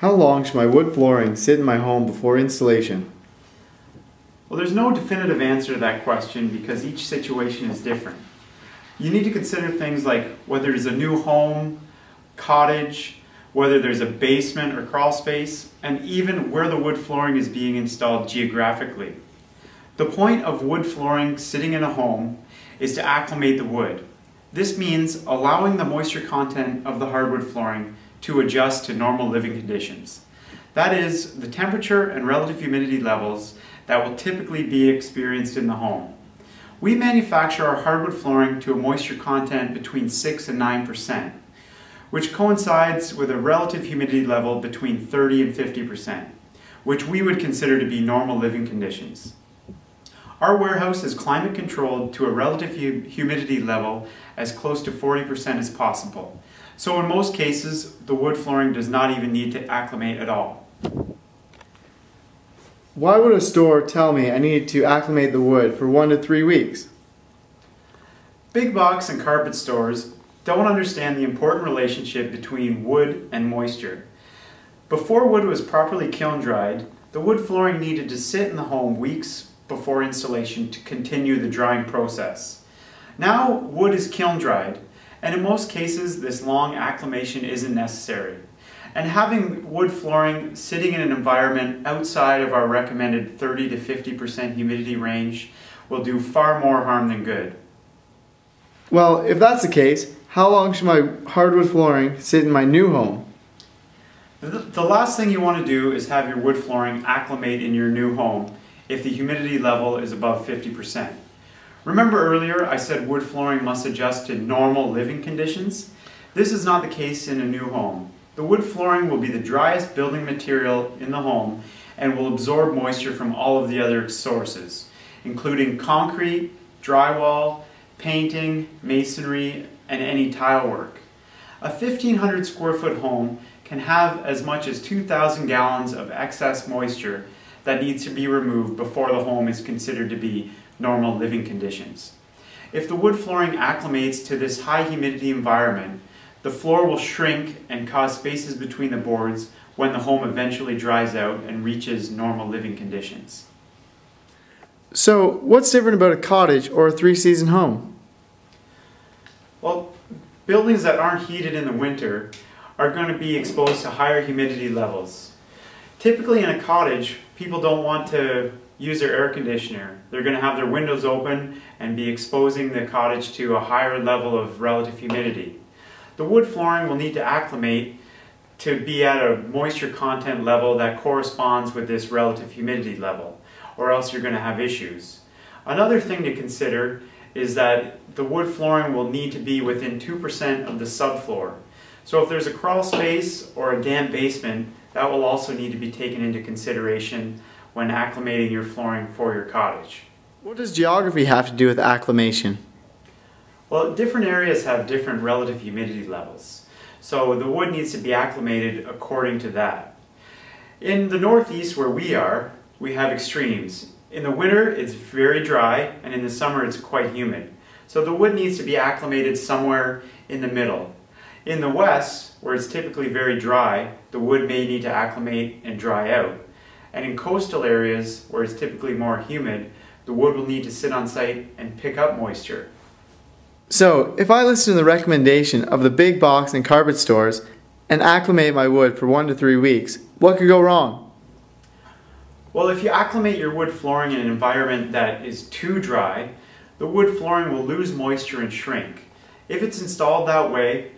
How long should my wood flooring sit in my home before installation? Well, there's no definitive answer to that question because each situation is different. You need to consider things like whether it's a new home, cottage, whether there's a basement or crawl space, and even where the wood flooring is being installed geographically. The point of wood flooring sitting in a home is to acclimate the wood. This means allowing the moisture content of the hardwood flooring to adjust to normal living conditions. That is, the temperature and relative humidity levels that will typically be experienced in the home. We manufacture our hardwood flooring to a moisture content between 6 and 9%, which coincides with a relative humidity level between 30 and 50%, which we would consider to be normal living conditions. Our warehouse is climate controlled to a relative humidity level as close to 40% as possible. So in most cases, the wood flooring does not even need to acclimate at all. Why would a store tell me I need to acclimate the wood for one to three weeks? Big box and carpet stores don't understand the important relationship between wood and moisture. Before wood was properly kiln dried, the wood flooring needed to sit in the home weeks before installation to continue the drying process. Now wood is kiln dried, and in most cases this long acclimation isn't necessary. And having wood flooring sitting in an environment outside of our recommended 30 to 50% humidity range will do far more harm than good. Well, if that's the case, how long should my hardwood flooring sit in my new home? The last thing you want to do is have your wood flooring acclimate in your new home if the humidity level is above 50%. Remember earlier I said wood flooring must adjust to normal living conditions? This is not the case in a new home. The wood flooring will be the driest building material in the home and will absorb moisture from all of the other sources, including concrete, drywall, painting, masonry, and any tile work. A 1500 square foot home can have as much as 2,000 gallons of excess moisture that needs to be removed before the home is considered to be normal living conditions. If the wood flooring acclimates to this high humidity environment, the floor will shrink and cause spaces between the boards when the home eventually dries out and reaches normal living conditions. So, what's different about a cottage or a three season home? Well, buildings that aren't heated in the winter are going to be exposed to higher humidity levels. Typically in a cottage, people don't want to use their air conditioner. They're going to have their windows open and be exposing the cottage to a higher level of relative humidity. The wood flooring will need to acclimate to be at a moisture content level that corresponds with this relative humidity level, or else you're going to have issues. Another thing to consider is that the wood flooring will need to be within 2% of the subfloor. So if there's a crawl space or a damp basement, that will also need to be taken into consideration when acclimating your flooring for your cottage. What does geography have to do with acclimation? Well, different areas have different relative humidity levels. So the wood needs to be acclimated according to that. In the northeast where we are, we have extremes. In the winter, it's very dry, and in the summer, it's quite humid. So the wood needs to be acclimated somewhere in the middle. In the west, where it's typically very dry, the wood may need to acclimate and dry out. And in coastal areas, where it's typically more humid, the wood will need to sit on site and pick up moisture. So, if I listen to the recommendation of the big box and carpet stores and acclimate my wood for one to three weeks, what could go wrong? Well, if you acclimate your wood flooring in an environment that is too dry, the wood flooring will lose moisture and shrink. If it's installed that way,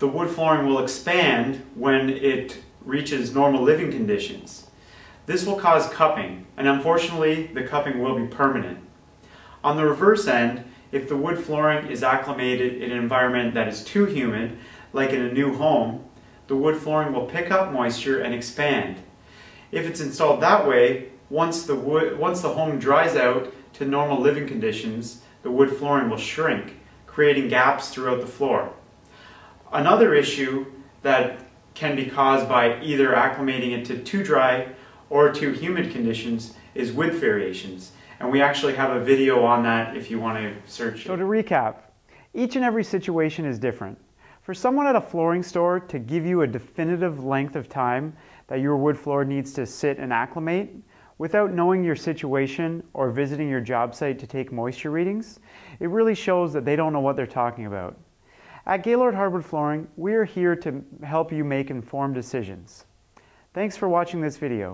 the wood flooring will expand when it reaches normal living conditions. This will cause cupping, and unfortunately, the cupping will be permanent. On the reverse end, if the wood flooring is acclimated in an environment that is too humid, like in a new home, the wood flooring will pick up moisture and expand. If it's installed that way, once the, wood, once the home dries out to normal living conditions, the wood flooring will shrink, creating gaps throughout the floor. Another issue that can be caused by either acclimating it to too dry or too humid conditions is width variations. And we actually have a video on that if you want to search So it. to recap, each and every situation is different. For someone at a flooring store to give you a definitive length of time that your wood floor needs to sit and acclimate, without knowing your situation or visiting your job site to take moisture readings, it really shows that they don't know what they're talking about. At Gaylord Hardwood Flooring, we are here to help you make informed decisions. Thanks for watching this video.